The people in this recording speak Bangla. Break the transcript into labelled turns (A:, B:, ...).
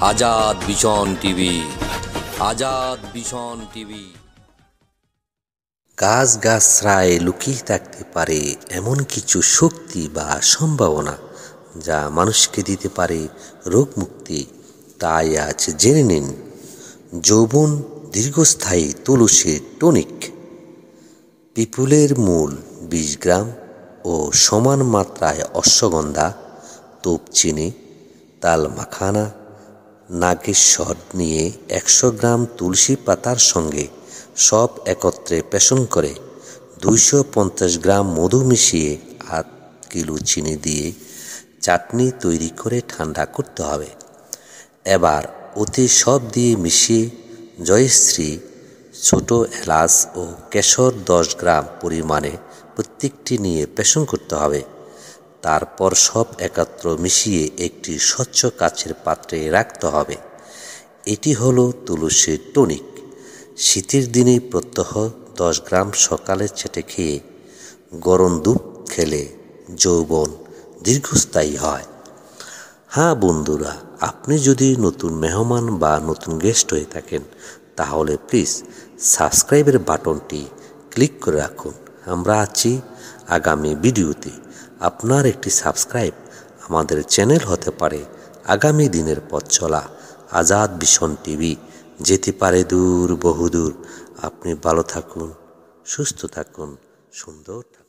A: আজাদ ভীষণ টিভি, আজাদ ভীষণ টিভি।
B: গাছ গাছরায় লুকিয়ে থাকতে পারে এমন কিছু শক্তি বা সম্ভাবনা যা মানুষকে দিতে পারে রোগ মুক্তি তাই আজ জেনে নিন, যৌবন দীর্ঘস্থায়ী তুলসীর টনিক। পিপুলের মূল বিশ গ্রাম ও সমান মাত্রায় অশ্বগন্ধা তোপচিনি তাল মাখানা নাগেশ্বর নিয়ে একশো গ্রাম তুলসী পাতার সঙ্গে সব একত্রে পেষণ করে দুইশো পঞ্চাশ গ্রাম মধু মিশিয়ে আধ কিলো চিনি দিয়ে চাটনি তৈরি করে ঠান্ডা করতে হবে। এবার ওতে সব দিয়ে মিশিয়ে জয়শ্রী, ছোট এলাচ ও কেশর দশ গ্রাম পরিমাণে প্রত্যেকটি নিয়ে পেষণ করতে হবে। তারপর সব একাত্র মিশিয়ে একটি স্বচ্ছ কাচের পাত্রে রাখতে হবে। এটি হলো তুলসীর টনিক। শীতের দিনে প্রত্যহ দশ গ্রাম সকালে ছেটে খেয়ে গরম দুধ খেলে যৌবন দীর্ঘস্থায়ী হয়। হ্যাঁ বন্ধুরা, আপনি যদি নতুন মেহমান বা নতুন গেস্ট হয়ে থাকেন, তাহলে প্লিজ সাবস্ক্রাইবের বাটনটি ক্লিক করে রাখুন। আমরা আছি আগামী ভিডিওতে। আপনার একটি সাবস্ক্রাইব আমাদের চ্যানেল হতে পারে আগামী দিনের পথ চলা আজাদ ভীষণ টিভি। যেতে পারে দূর, বহুদূর। আপনি ভালো থাকুন, সুস্থ থাকুন, সুন্দর থাকুন।